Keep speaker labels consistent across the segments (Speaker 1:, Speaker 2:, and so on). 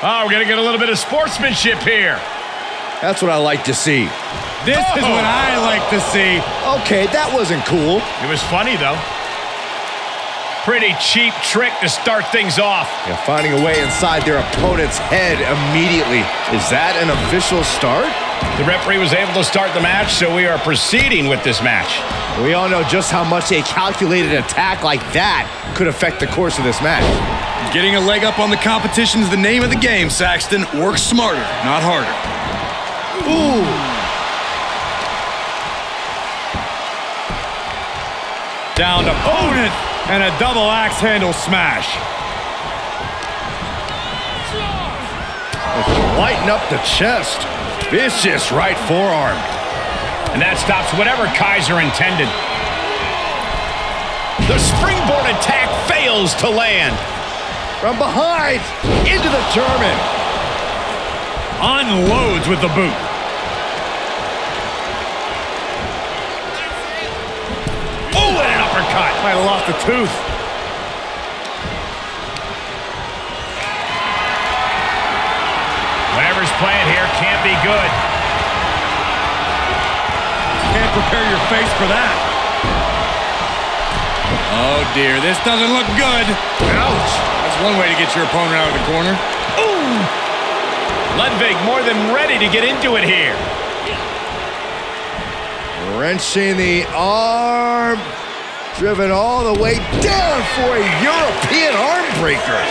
Speaker 1: Oh, we're going to get a little bit of sportsmanship here.
Speaker 2: That's what I like to see.
Speaker 3: This is
Speaker 1: Oh.
Speaker 3: what I like to see.
Speaker 2: Okay, that wasn't cool.
Speaker 1: It was funny, though. Pretty cheap trick to start things off.
Speaker 2: Yeah, finding a way inside their opponent's head immediately. Is that an official start?
Speaker 1: The referee was able to start the match, so we are proceeding with this match.
Speaker 2: We all know just how much a calculated attack like that could affect the course of this match.
Speaker 3: Getting a leg up on the competition is the name of the game, Saxton. Work smarter, not harder.
Speaker 2: Ooh.
Speaker 3: Down to opponent and a double axe handle smash.
Speaker 2: Lighten up the chest. Vicious right forearm.
Speaker 1: And that stops whatever Kaiser intended. The springboard attack fails to land.
Speaker 2: From behind, into the German.
Speaker 3: Unloads with the boot.
Speaker 1: Oh, and an uppercut.
Speaker 3: Might have lost a tooth.
Speaker 1: Whatever's playing here can't be good.
Speaker 3: Can't prepare your face for that. Oh dear, this doesn't look good. Ouch. That's one way to get your opponent out of the corner. Ooh.
Speaker 1: Ludwig more than ready to get into it here.
Speaker 2: Wrenching the arm. Driven all the way down for a European arm breaker.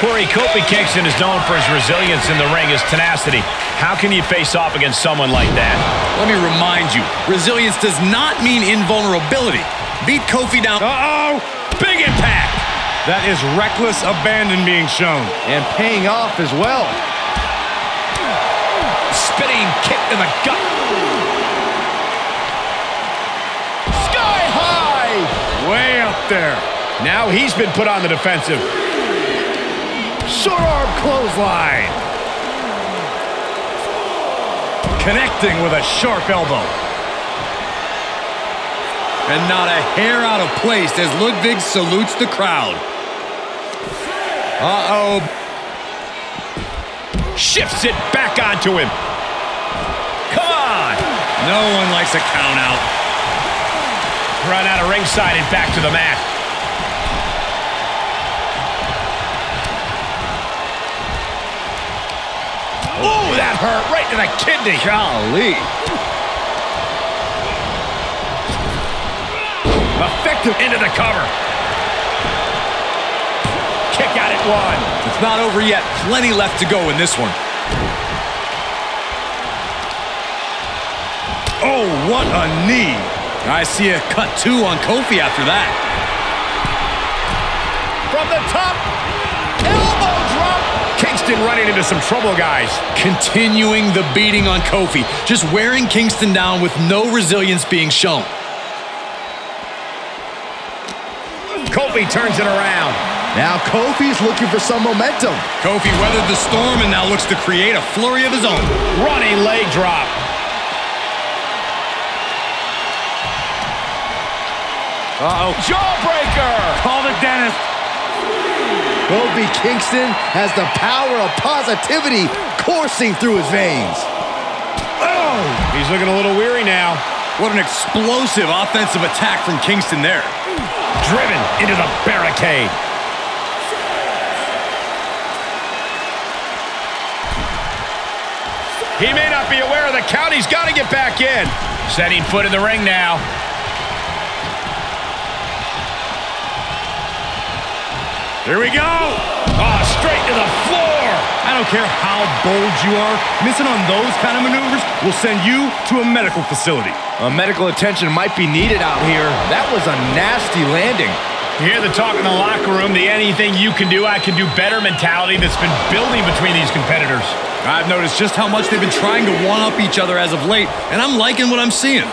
Speaker 1: Corey Kofi Kingston is known for his resilience in the ring, his tenacity. How can you face off against someone like that?
Speaker 4: Let me remind you, resilience does not mean invulnerability. Beat Kofi down.
Speaker 3: Uh-oh!
Speaker 1: Big impact.
Speaker 3: That is reckless abandon being shown.
Speaker 2: And paying off as well.
Speaker 1: Spinning kick in the gut. Sky high.
Speaker 3: Way up there.
Speaker 1: Now he's been put on the defensive.
Speaker 2: Short arm clothesline.
Speaker 3: Connecting with a sharp elbow. And not a hair out of place as Ludwig salutes the crowd. Uh-oh.
Speaker 1: Shifts it back onto him. Come on.
Speaker 3: No one likes a count out.
Speaker 1: Run out of ringside and back to the mat. Oh, that hurt right to the kidney.
Speaker 2: Golly.
Speaker 1: Into the cover. Kick out at one.
Speaker 4: It's not over yet. Plenty left to go in this one.
Speaker 3: Oh, what a knee. I see a cut two on Kofi after that.
Speaker 1: From the top. Elbow drop. Kingston running into some trouble, guys.
Speaker 4: Continuing the beating on Kofi. Just wearing Kingston down with no resilience being shown.
Speaker 1: Kofi turns it around.
Speaker 2: Now Kofi's looking for some momentum.
Speaker 3: Kofi weathered the storm and now looks to create a flurry of his own.
Speaker 1: Running leg drop.
Speaker 3: Uh-oh.
Speaker 1: Jawbreaker.
Speaker 3: Call the dentist.
Speaker 2: Kofi Kingston has the power of positivity coursing through his veins.
Speaker 1: Oh, he's looking a little weary now.
Speaker 3: What an explosive offensive attack from Kingston there.
Speaker 1: Driven into the barricade. He may not be aware of the count. He's got to get back in. Setting foot in the ring now.
Speaker 3: Here we go.
Speaker 1: Oh, straight to the
Speaker 3: don't care how bold you are, missing on those kind of maneuvers will send you to a medical facility.
Speaker 2: Uh, medical attention might be needed out here. That was a nasty landing.
Speaker 1: You hear the talk in the locker room, the anything you can do, I can do better mentality that's been building between these competitors.
Speaker 3: I've noticed just how much they've been trying to one-up each other as of late, and I'm liking what I'm seeing.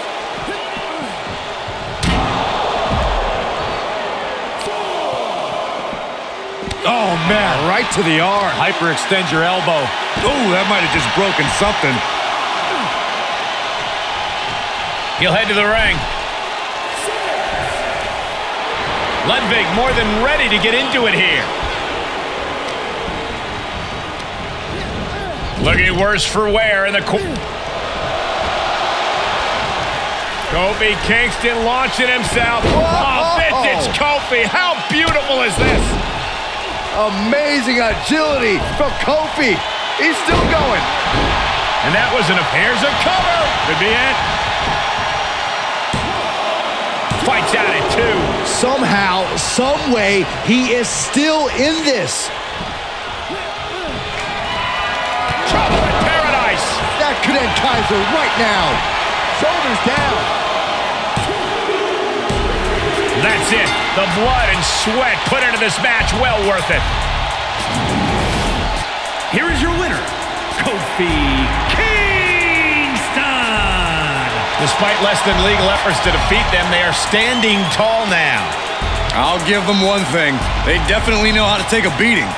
Speaker 3: Oh, man.
Speaker 2: Right to the arm.
Speaker 3: Hyperextend your elbow. Oh, that might have just broken something.
Speaker 1: He'll head to the ring. Ludwig more than ready to get into it here. Looking worse for wear in the corner. Kofi Kingston launching himself. Oh, vintage Kofi. How beautiful is this?
Speaker 2: Amazing agility from Kofi. He's still going.
Speaker 1: And that was an... Here's a cover. Could be it. Fights out at two.
Speaker 2: Somehow, some way, he is still in this.
Speaker 1: Trouble in paradise.
Speaker 2: That could end Kaiser right now. Shoulders down.
Speaker 1: That's it. The blood and sweat put into this match. Well worth it.
Speaker 3: Here is your winner, Kofi Kingston.
Speaker 1: Despite less than legal efforts to defeat them, they are standing tall now.
Speaker 4: I'll give them one thing. They definitely know how to take a beating.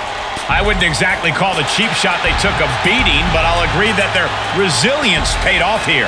Speaker 1: I wouldn't exactly call the cheap shot they took a beating, but I'll agree that their resilience paid off here.